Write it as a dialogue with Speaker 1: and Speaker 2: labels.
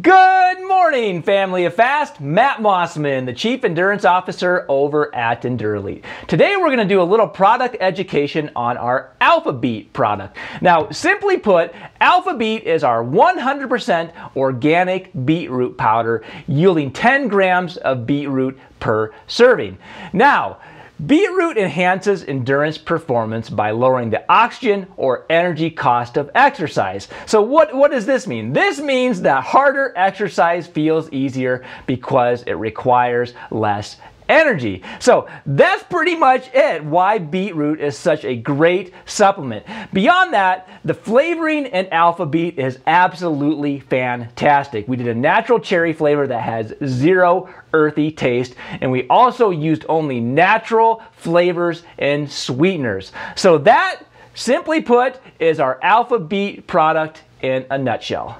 Speaker 1: Good morning, family of fast. Matt Mosman, the Chief Endurance Officer over at Endurelite. Today we're going to do a little product education on our Alpha Beet product. Now, simply put, Alpha Beet is our 100% organic beetroot powder yielding 10 grams of beetroot per serving. Now, Beetroot enhances endurance performance by lowering the oxygen or energy cost of exercise. So what, what does this mean? This means that harder exercise feels easier because it requires less energy. So that's pretty much it why beetroot is such a great supplement. Beyond that, the flavoring in Alpha Beet is absolutely fantastic. We did a natural cherry flavor that has zero earthy taste and we also used only natural flavors and sweeteners. So that simply put is our Alpha Beet product in a nutshell.